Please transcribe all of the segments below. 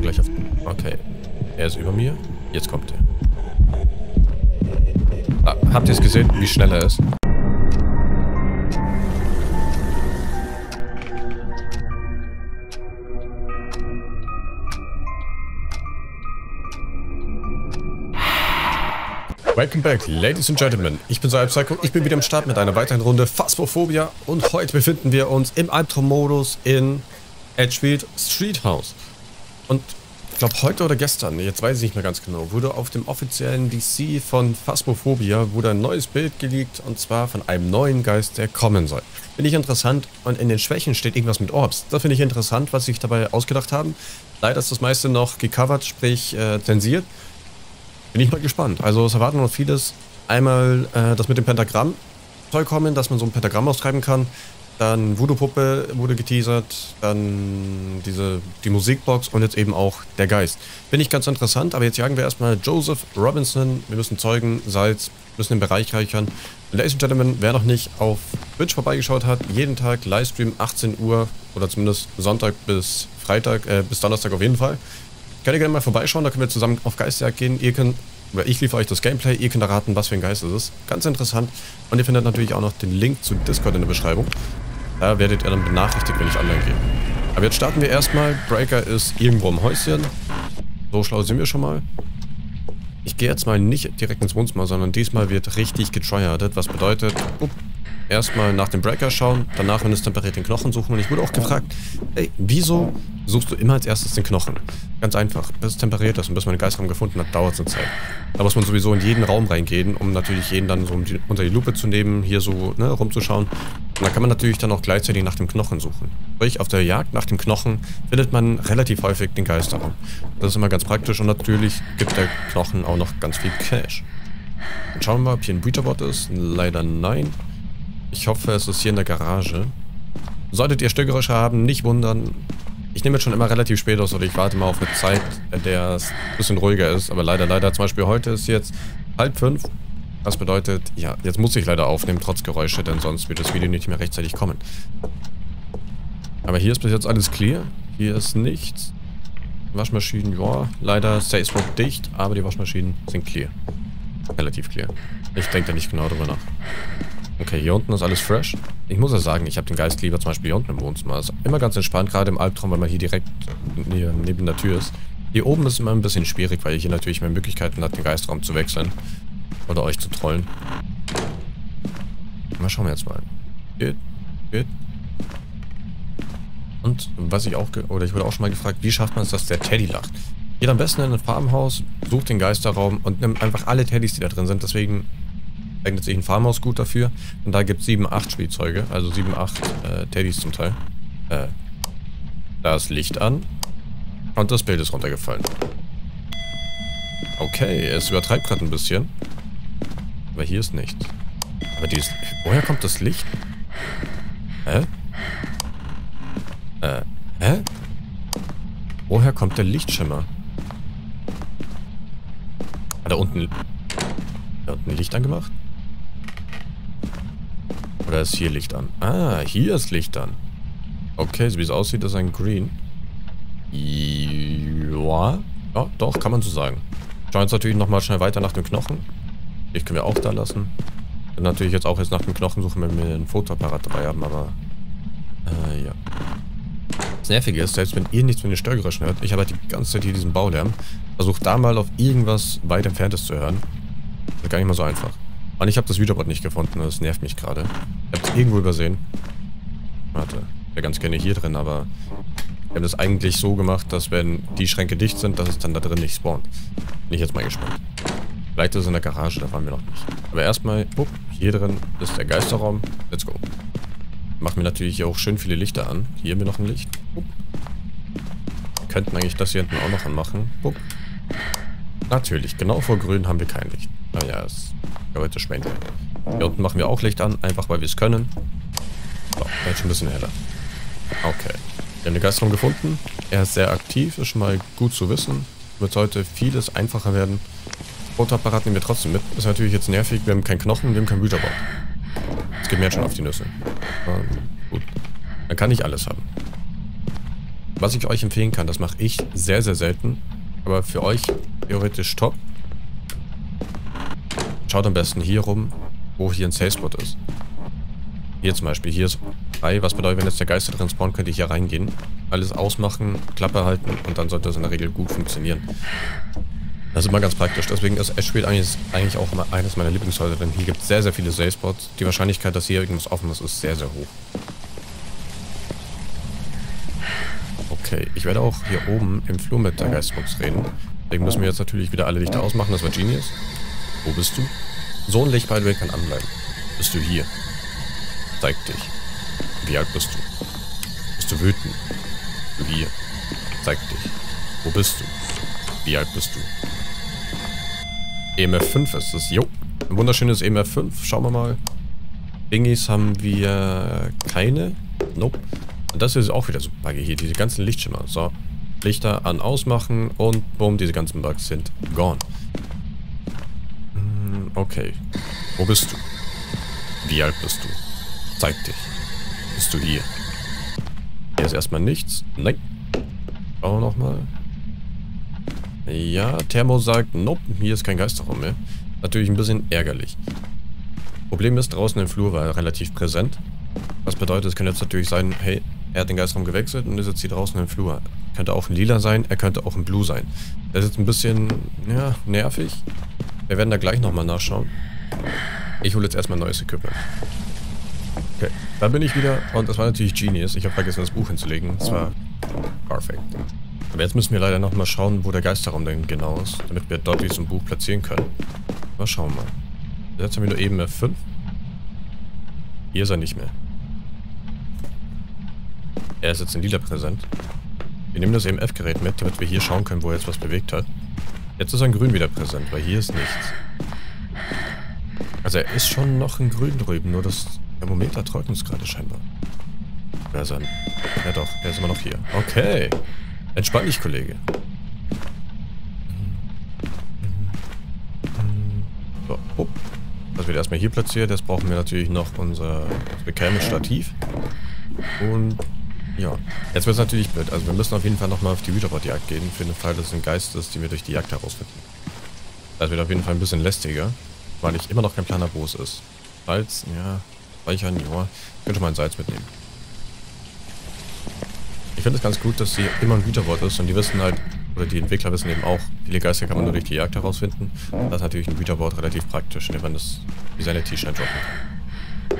dann gleich auf... Okay. Er ist über mir. Jetzt kommt er. Ah, habt ihr es gesehen, wie schnell er ist? Welcome back, Ladies and Gentlemen. Ich bin Psycho, ich bin wieder am Start mit einer weiteren Runde Phasmophobia und heute befinden wir uns im Albtraum-Modus in Edgefield Street House. Und ich glaube heute oder gestern, jetzt weiß ich nicht mehr ganz genau, wurde auf dem offiziellen DC von Phasmophobia wurde ein neues Bild geleakt und zwar von einem neuen Geist, der kommen soll. Finde ich interessant und in den Schwächen steht irgendwas mit Orbs. Das finde ich interessant, was sich dabei ausgedacht haben. Leider ist das meiste noch gecovert, sprich äh, zensiert. Bin ich mal gespannt. Also es erwarten noch vieles. Einmal äh, das mit dem Pentagramm soll kommen, dass man so ein Pentagramm austreiben kann. Dann Voodoo-Puppe wurde geteasert. Dann diese, die Musikbox und jetzt eben auch der Geist. Finde ich ganz interessant, aber jetzt jagen wir erstmal Joseph Robinson. Wir müssen Zeugen, Salz, müssen den Bereich reichern. Ladies and Gentlemen, wer noch nicht auf Twitch vorbeigeschaut hat, jeden Tag Livestream 18 Uhr oder zumindest Sonntag bis Freitag, äh, bis Donnerstag auf jeden Fall. Könnt ihr gerne mal vorbeischauen, da können wir zusammen auf Geisterjagd gehen. Ihr könnt, ich liefere euch das Gameplay, ihr könnt erraten, was für ein Geist es ist. Ganz interessant. Und ihr findet natürlich auch noch den Link zu Discord in der Beschreibung. Da werdet ihr dann benachrichtigt, wenn ich online gehe. Aber jetzt starten wir erstmal. Breaker ist irgendwo im Häuschen. So schlau sind wir schon mal. Ich gehe jetzt mal nicht direkt ins Wohnzimmer, sondern diesmal wird richtig getryhardet, was bedeutet, up, erstmal nach dem Breaker schauen, danach, wenn es temperiert, den Knochen suchen. Und ich wurde auch gefragt, ey, wieso suchst du immer als erstes den Knochen? Ganz einfach, bis es temperiert ist und bis man den Geistraum gefunden hat, dauert es eine Zeit. Da muss man sowieso in jeden Raum reingehen, um natürlich jeden dann so unter die Lupe zu nehmen, hier so ne, rumzuschauen. Und da kann man natürlich dann auch gleichzeitig nach dem Knochen suchen. Sprich, auf der Jagd nach dem Knochen findet man relativ häufig den Geisterraum. Das ist immer ganz praktisch und natürlich gibt der Knochen auch noch ganz viel Cash. Dann schauen wir mal, ob hier ein Breacherbot ist. Leider nein. Ich hoffe, es ist hier in der Garage. Solltet ihr Störgeräusche haben, nicht wundern. Ich nehme jetzt schon immer relativ spät aus oder ich warte mal auf eine Zeit, in der es ein bisschen ruhiger ist. Aber leider, leider, zum Beispiel heute ist jetzt halb fünf. Das bedeutet, ja, jetzt muss ich leider aufnehmen, trotz Geräusche, denn sonst wird das Video nicht mehr rechtzeitig kommen. Aber hier ist bis jetzt alles clear. Hier ist nichts. Waschmaschinen, ja, leider Smoke dicht, aber die Waschmaschinen sind clear. Relativ clear. Ich denke da nicht genau drüber nach. Okay, hier unten ist alles fresh. Ich muss ja sagen, ich habe den Geist lieber zum Beispiel hier unten im Wohnzimmer. Das ist immer ganz entspannt, gerade im Albtraum, weil man hier direkt neben der Tür ist. Hier oben ist immer ein bisschen schwierig, weil ihr hier natürlich mehr Möglichkeiten habt, den Geistraum zu wechseln. Oder euch zu trollen. Mal schauen wir jetzt mal. Geht, geht. Und was ich auch, oder ich wurde auch schon mal gefragt, wie schafft man es, dass der Teddy lacht? Geht am besten in ein Farmhaus, sucht den Geisterraum und nimmt einfach alle Teddys, die da drin sind. Deswegen eignet sich ein Farmhaus gut dafür. Und da gibt es 7, 8 Spielzeuge, also 7, 8 äh, Teddys zum Teil. Äh, da ist Licht an. Und das Bild ist runtergefallen. Okay, es übertreibt gerade ein bisschen. Aber hier ist nichts. Aber die ist... Woher kommt das Licht? Hä? Äh, hä? Woher kommt der Lichtschimmer? Hat da unten... Da unten Licht angemacht? Oder ist hier Licht an? Ah, hier ist Licht an. Okay, so wie es aussieht, ist ein Green. Ja, ja, doch, kann man so sagen. Schauen jetzt natürlich nochmal schnell weiter nach dem Knochen. Den können wir auch da lassen. Dann natürlich jetzt auch jetzt nach dem Knochen suchen, wenn wir ein Fotoapparat dabei haben, aber... Äh, ja. Das Nervige ist, selbst wenn ihr nichts mit den Störgeräuschen hört, ich habe halt die ganze Zeit hier diesen Baulärm. Versucht da mal auf irgendwas weit entferntes zu hören. Das ist gar nicht mal so einfach. Und ich habe das Videobot nicht gefunden, das nervt mich gerade. Ich habe es irgendwo übersehen. Warte, wäre ganz gerne hier drin, aber wir haben das eigentlich so gemacht, dass wenn die Schränke dicht sind, dass es dann da drin nicht spawnt. Bin ich jetzt mal gespannt. Vielleicht ist es in der Garage, da waren wir noch nicht. Aber erstmal, up, hier drin ist der Geisterraum. Let's go. Machen wir natürlich hier auch schön viele Lichter an. Hier haben wir noch ein Licht. Up. Könnten eigentlich das hier hinten auch noch anmachen. Up. Natürlich, genau vor grün haben wir kein Licht. Naja, es Leute schwenken. Hier unten machen wir auch Licht an, einfach weil wir es können. So, jetzt schon ein bisschen heller. Okay. Wir haben den Geistraum gefunden. Er ist sehr aktiv, ist schon mal gut zu wissen. Wird heute vieles einfacher werden. Fotoapparat nehmen wir trotzdem mit. Ist natürlich jetzt nervig, wir haben keinen Knochen, wir haben keinen Güterbau. Das geht mir jetzt schon auf die Nüsse. Ähm, gut. Dann kann ich alles haben. Was ich euch empfehlen kann, das mache ich sehr, sehr selten. Aber für euch theoretisch top. Schaut am besten hier rum, wo hier ein Safe Spot ist. Hier zum Beispiel, hier ist frei, was bedeutet, wenn jetzt der Geister drin spawnt, könnt ihr hier reingehen. Alles ausmachen, Klappe halten und dann sollte das in der Regel gut funktionieren. Das ist immer ganz praktisch. Deswegen ist Ashfield eigentlich, eigentlich auch immer eines meiner Lieblingshäuser, denn hier gibt es sehr, sehr viele Safe Spots. Die Wahrscheinlichkeit, dass hier irgendwas offen ist, ist sehr, sehr hoch. Okay, ich werde auch hier oben im Flur mit der Geistbox reden. Deswegen müssen wir jetzt natürlich wieder alle Lichter ausmachen. Das war Genius. Wo bist du? So ein Licht, by the way, kann anbleiben. Bist du hier? Zeig dich. Wie alt bist du? Bist du wütend? Du hier. Zeig dich. Wo bist du? Wie alt bist du? EMF 5 ist es. Jo. Ein wunderschönes EMF 5. Schauen wir mal. Dingies haben wir keine. Nope. Und das ist auch wieder so buggy hier. Diese ganzen Lichtschimmer. So. Lichter an, ausmachen und bumm, diese ganzen Bugs sind gone. Okay. Wo bist du? Wie alt bist du? Zeig dich. Bist du hier? Hier ist erstmal nichts. Nein. Schauen wir nochmal. Ja, Thermo sagt, nope, hier ist kein Geisterraum mehr. Natürlich ein bisschen ärgerlich. Problem ist, draußen im Flur war er relativ präsent. Was bedeutet, es könnte jetzt natürlich sein, hey, er hat den Geisterraum gewechselt und ist jetzt hier draußen im Flur. Könnte auch ein Lila sein, er könnte auch ein Blue sein. Das ist jetzt ein bisschen, ja, nervig. Wir werden da gleich nochmal nachschauen. Ich hole jetzt erstmal neues Equipment. Okay, da bin ich wieder und das war natürlich Genius. Ich habe vergessen, das Buch hinzulegen. Das war perfekt. Aber jetzt müssen wir leider nochmal schauen, wo der Geisterraum denn genau ist, damit wir dort diesen Buch platzieren können. Mal schauen mal. Jetzt haben wir nur eben F5. Hier ist er nicht mehr. Er ist jetzt in lila präsent. Wir nehmen das EMF-Gerät mit, damit wir hier schauen können, wo er jetzt was bewegt hat. Jetzt ist er in grün wieder präsent, weil hier ist nichts. Also er ist schon noch in grün drüben, nur das Thermometer trägt uns gerade scheinbar. Wer ist er? Ja doch, er ist immer noch hier. Okay. Entspann dich, Kollege. So, hopp. Das wird erstmal hier platziert. Jetzt brauchen wir natürlich noch unser Bekäme-Stativ. Und ja, jetzt wird es natürlich blöd. Also wir müssen auf jeden Fall nochmal auf die Wiederbordjagd gehen, für den Fall, dass es ein Geist ist, den wir durch die Jagd herausfinden. Das wird auf jeden Fall ein bisschen lästiger, weil ich immer noch kein Plan habe, wo es ist. Salz, ja, Speichern, ja, könnte mal ein Salz mitnehmen. Ich finde es ganz gut, dass sie immer ein Güterwort ist und die wissen halt, oder die Entwickler wissen eben auch, viele Geister kann man nur durch die Jagd herausfinden. Das ist natürlich ein Güterwort relativ praktisch, wenn man das wie seine T-Shirt droppen kann.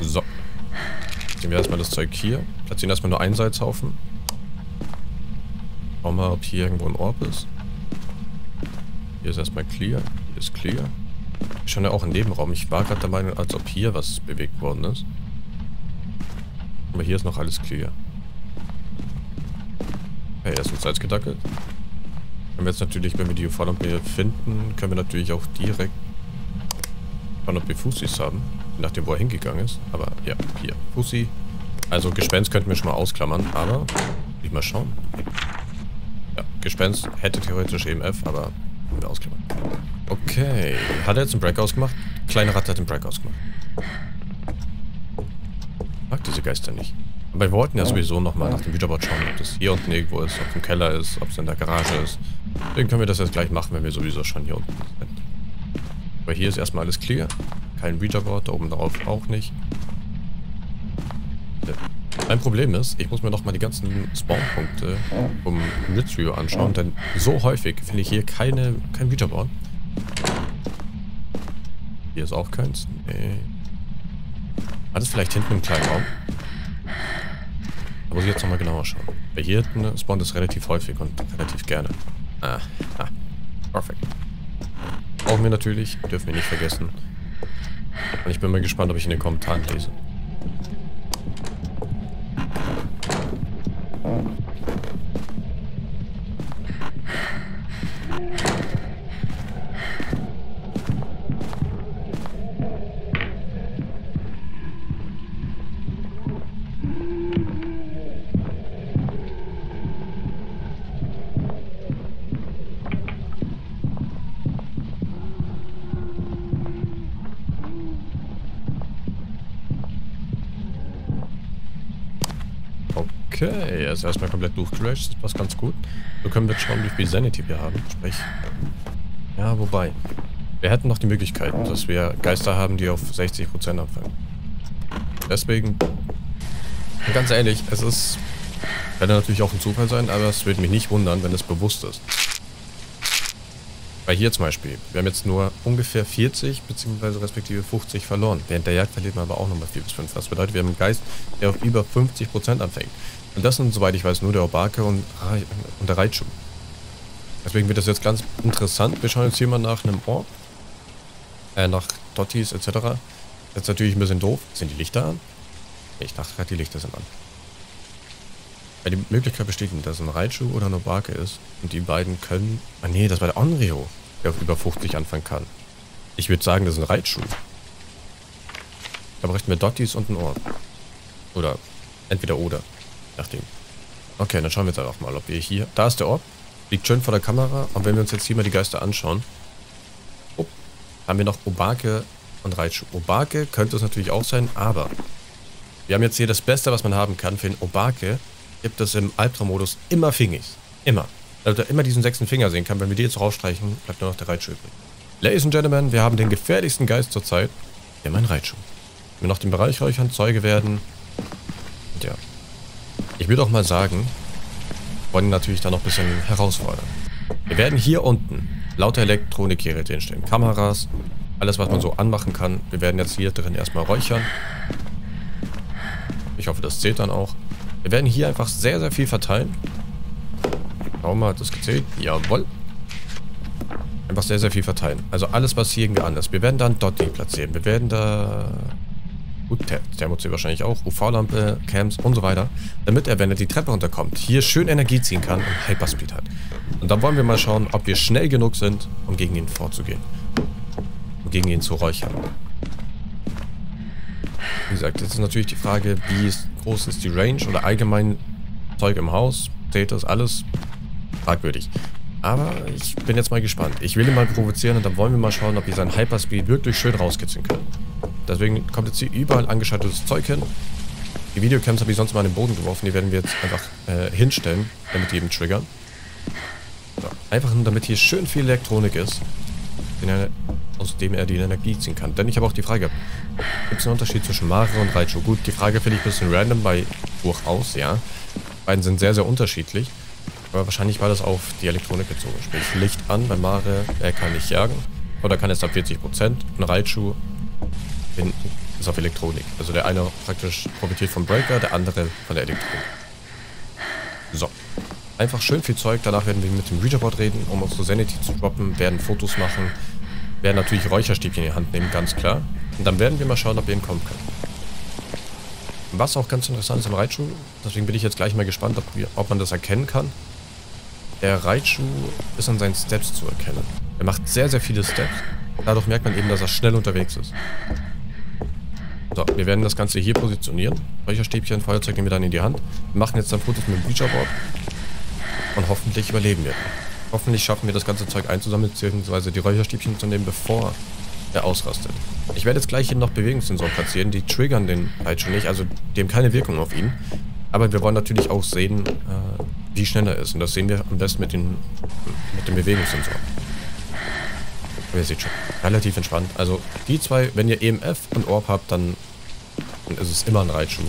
So. Nehmen wir erstmal das Zeug hier. Platzieren erstmal nur einen Salzhaufen. Schauen mal, ob hier irgendwo ein Orb ist. Hier ist erstmal clear. Hier ist clear. Schon ja auch ein Nebenraum. Ich war gerade der Meinung, als ob hier was bewegt worden ist. Aber hier ist noch alles clear. Okay, erst wird Salz gedackelt. Können wir jetzt natürlich, wenn wir die UV-Lampe finden, können wir natürlich auch direkt schauen, ob wir Fussis haben. Nachdem, wo er hingegangen ist. Aber ja, hier, Fussi. Also Gespenst könnten wir schon mal ausklammern, aber ich mal schauen. Ja, Gespenst hätte theoretisch EMF, aber können wir ausklammern. Okay, hat er jetzt einen Break ausgemacht? Kleine Ratte hat den Break ausgemacht. Mag diese Geister nicht. Aber wir wollten ja sowieso nochmal nach dem Güterbord schauen, ob das hier unten irgendwo ist, ob es im Keller ist, ob es in der Garage ist. Deswegen können wir das jetzt gleich machen, wenn wir sowieso schon hier unten sind. Aber hier ist erstmal alles clear. Kein Readerboard, da oben drauf auch nicht. Ein Problem ist, ich muss mir nochmal die ganzen Spawnpunkte vom Ritz anschauen, denn so häufig finde ich hier keine, kein Readerboard. Hier ist auch keins. Nee. Hat es vielleicht hinten im kleinen Raum? Da muss ich jetzt nochmal genauer schauen. Weil hier hinten spawnt es relativ häufig und relativ gerne. Ah, ah. Perfekt. Brauchen wir natürlich, dürfen wir nicht vergessen. Und ich bin mal gespannt, ob ich in den Kommentaren lese. Okay, er ist erstmal komplett durchgerasht. Das passt ganz gut. So können wir jetzt schauen, wie viel Sanity wir haben. Sprich. Ja, wobei. Wir hätten noch die Möglichkeit, dass wir Geister haben, die auf 60% anfangen. Deswegen. Ganz ehrlich, es ist. Könnte natürlich auch ein Zufall sein, aber es würde mich nicht wundern, wenn es bewusst ist. Weil hier zum Beispiel, wir haben jetzt nur ungefähr 40 bzw. respektive 50 verloren. Während der Jagd verliert man aber auch nochmal 4 bis 5. Das bedeutet, wir haben einen Geist, der auf über 50% anfängt. Und das sind, soweit ich weiß, nur der Obake und, und der Raichu. Deswegen wird das jetzt ganz interessant. Wir schauen jetzt hier mal nach einem Orb. Äh, nach Dotties etc. Das ist natürlich ein bisschen doof. Sind die Lichter an? Ich dachte gerade, die Lichter sind an. Weil die Möglichkeit besteht, dass ein Raichu oder ein Obake ist. Und die beiden können... Ah nee, das war der Onryo, der auf über 50 anfangen kann. Ich würde sagen, das ist ein Raichu. Da bräuchten wir Dotties und ein Orb. Oder entweder oder. Nachdem. Okay, dann schauen wir jetzt einfach mal, ob wir hier... Da ist der Orb. Liegt schön vor der Kamera. Und wenn wir uns jetzt hier mal die Geister anschauen... Oh, haben wir noch Obake und Raichu. Obake könnte es natürlich auch sein, aber... Wir haben jetzt hier das Beste, was man haben kann für den Obake gibt es im Albtraummodus immer Fingis. Immer. Damit er immer diesen sechsten Finger sehen kann. Wenn wir die jetzt rausstreichen, bleibt nur noch der Reitschuh übrig. Ladies and Gentlemen, wir haben den gefährlichsten Geist zurzeit. Wir haben einen Reitschuh. Wir noch den Bereich räuchern, Zeuge werden. Und ja. Ich würde auch mal sagen, wollen ihn natürlich da noch ein bisschen herausfordern. Wir werden hier unten lauter Elektronikgeräte hinstellen. Kameras, alles was man so anmachen kann. Wir werden jetzt hier drin erstmal räuchern. Ich hoffe, das zählt dann auch. Wir werden hier einfach sehr, sehr viel verteilen. Warum hat das gezählt? Jawoll. Einfach sehr, sehr viel verteilen. Also alles, was hier irgendwie anders. Wir werden da ein Dotting platzieren. Wir werden da... Gut, Thermozell wahrscheinlich auch. UV-Lampe, Cams und so weiter. Damit er, wenn er die Treppe runterkommt, hier schön Energie ziehen kann und Hyperspeed hat. Und dann wollen wir mal schauen, ob wir schnell genug sind, um gegen ihn vorzugehen. Um gegen ihn zu räuchern. Wie gesagt, jetzt ist natürlich die Frage, wie ist, groß ist die Range oder allgemein Zeug im Haus. Das alles? Fragwürdig. Aber ich bin jetzt mal gespannt. Ich will ihn mal provozieren und dann wollen wir mal schauen, ob wir seinen Hyperspeed wirklich schön rauskitzeln können. Deswegen kommt jetzt hier überall angeschaltetes Zeug hin. Die Videocams habe ich sonst mal in den Boden geworfen. Die werden wir jetzt einfach äh, hinstellen, damit die eben triggern. So, einfach nur, damit hier schön viel Elektronik ist aus dem er die Energie ziehen kann. Denn ich habe auch die Frage, gibt es einen Unterschied zwischen Mare und Raichu? Gut, die Frage finde ich ein bisschen random bei durchaus, ja. Beiden sind sehr, sehr unterschiedlich. Aber wahrscheinlich war das auf die Elektronik bezogen. Sprich, Licht an bei Mare, er kann nicht jagen. Oder kann es ab 40%. Und Raichu ist auf Elektronik. Also der eine praktisch profitiert vom Breaker, der andere von der Elektronik. So. Einfach schön viel Zeug. Danach werden wir mit dem Readerboard reden, um unsere Sanity zu droppen, werden Fotos machen, werden natürlich Räucherstäbchen in die Hand nehmen, ganz klar. Und dann werden wir mal schauen, ob wir entkommen können. Was auch ganz interessant ist im Reitschuh, deswegen bin ich jetzt gleich mal gespannt, ob, wir, ob man das erkennen kann. Der Reitschuh ist an seinen Steps zu erkennen. Er macht sehr, sehr viele Steps. Dadurch merkt man eben, dass er schnell unterwegs ist. So, wir werden das Ganze hier positionieren. Räucherstäbchen, Feuerzeug nehmen wir dann in die Hand. Wir machen jetzt dann Fotos mit dem Bleacherboard. Und hoffentlich überleben wir. Hoffentlich schaffen wir das ganze Zeug einzusammeln, beziehungsweise die Räucherstäbchen zu nehmen, bevor er ausrastet. Ich werde jetzt gleich hier noch Bewegungssensoren platzieren, die triggern den schon nicht, also die haben keine Wirkung auf ihn. Aber wir wollen natürlich auch sehen, äh, wie schnell er ist. Und das sehen wir am besten mit, den, mit dem Bewegungssensor. Ihr seht schon, relativ entspannt. Also die zwei, wenn ihr EMF und Orb habt, dann, dann ist es immer ein Reitschuh.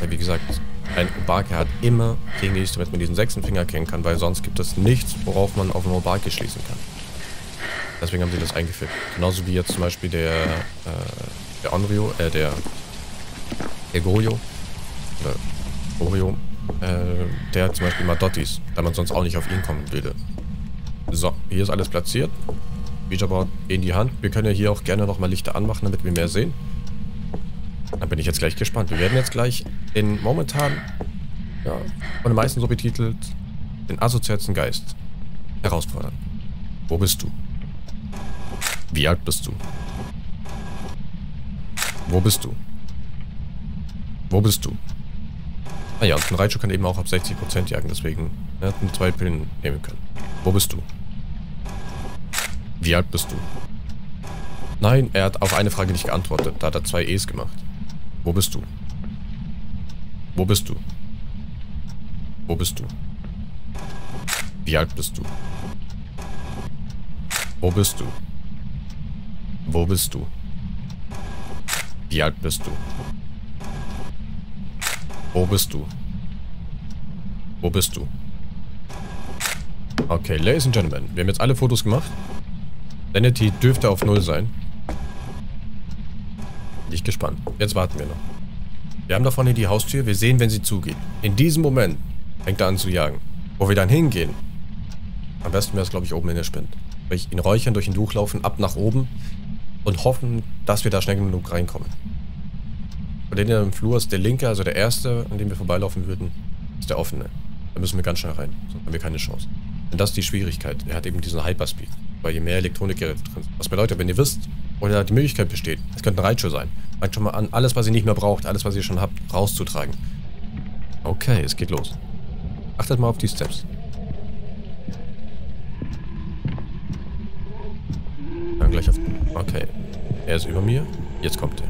Weil wie gesagt, ein Obake hat immer Kingis, damit man diesen sechsten Finger kennen kann, weil sonst gibt es nichts, worauf man auf einen Obake schließen kann. Deswegen haben sie das eingeführt. Genauso wie jetzt zum Beispiel der, äh, der Onryo, äh, der, der Goyo, oder Gorio, äh, der hat zum Beispiel mal Dotties, da man sonst auch nicht auf ihn kommen würde. So, hier ist alles platziert. Beacherboard in die Hand. Wir können ja hier auch gerne nochmal Lichter anmachen, damit wir mehr sehen. Da bin ich jetzt gleich gespannt. Wir werden jetzt gleich den momentan, ja, von den meisten so betitelt, den asozialsten Geist herausfordern. Wo bist du? Wie alt bist du? Wo bist du? Wo bist du? Ah ja, und ein Raichu kann eben auch ab 60% jagen, deswegen er hätten zwei Pillen nehmen können. Wo bist du? Wie alt bist du? Nein, er hat auf eine Frage nicht geantwortet. Da hat er zwei E's gemacht. Wo bist du? Wo bist du? Wo bist du? Wie alt bist du? Wo bist du? Wo bist du? Wie alt bist du? Wo bist du? Wo bist du? Okay, Ladies and Gentlemen, wir haben jetzt alle Fotos gemacht. Sanity dürfte auf Null sein. Bin gespannt. Jetzt warten wir noch. Wir haben da vorne die Haustür. Wir sehen, wenn sie zugeht. In diesem Moment fängt er an zu jagen. Wo wir dann hingehen. Am besten wäre es, glaube ich, oben in der Spind. Ich ihn räuchern, durch den Tuch laufen, ab nach oben und hoffen, dass wir da schnell genug reinkommen. Von denen im Flur ist der linke, also der erste, an dem wir vorbeilaufen würden, ist der offene. Da müssen wir ganz schnell rein, sonst haben wir keine Chance. Und das ist die Schwierigkeit. Er hat eben diesen Hyperspeed, weil je mehr Elektronikgeräte drin sind. Was bedeutet, wenn ihr wisst, oder die Möglichkeit besteht, es könnte ein Reitschuh sein. Fangt schon mal an, alles, was ihr nicht mehr braucht, alles, was ihr schon habt, rauszutragen. Okay, es geht los. Achtet mal auf die Steps. Dann gleich auf... Okay. Er ist über mir. Jetzt kommt er.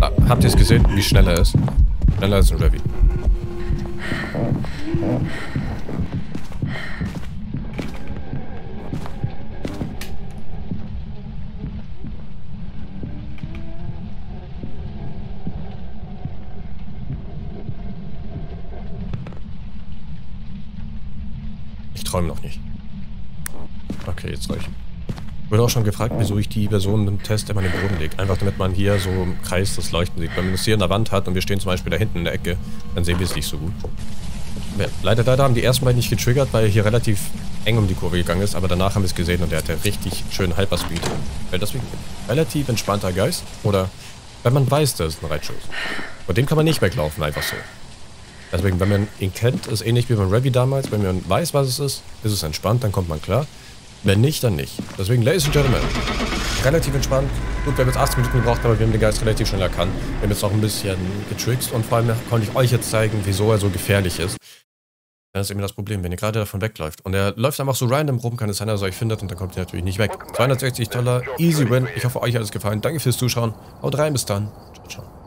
Ah, habt ihr es gesehen, wie schnell er ist? Schneller als ein Revy. Träume noch nicht. Okay, jetzt reicht. Wurde auch schon gefragt, wieso ich die Version im Test immer in den Boden lege. Einfach damit man hier so im Kreis das Leuchten sieht. Wenn man es hier in der Wand hat und wir stehen zum Beispiel da hinten in der Ecke, dann sehen wir es nicht so gut. Leider, leider haben die ersten beiden nicht getriggert, weil er hier relativ eng um die Kurve gegangen ist, aber danach haben wir es gesehen und er hatte richtig schön Hyperspeed. Weil deswegen relativ entspannter Geist. Oder wenn man weiß, dass es ein Reitschuss ist. Vor dem kann man nicht weglaufen, einfach so. Deswegen, wenn man ihn kennt, ist ähnlich wie beim Revy damals. Wenn man weiß, was es ist, ist es entspannt, dann kommt man klar. Wenn nicht, dann nicht. Deswegen, Ladies and Gentlemen, relativ entspannt. Gut, wir haben jetzt 18 Minuten gebraucht, aber wir haben den Geist relativ schnell erkannt. Wir haben jetzt auch ein bisschen getrickst und vor allem konnte ich euch jetzt zeigen, wieso er so gefährlich ist. Das ist eben das Problem, wenn ihr gerade davon wegläuft. Und er läuft einfach so random rum, kann es sein, dass er euch findet und dann kommt ihr natürlich nicht weg. 260 Dollar, easy win. Ich hoffe, euch hat es gefallen. Danke fürs Zuschauen. Haut rein, bis dann. Ciao, ciao.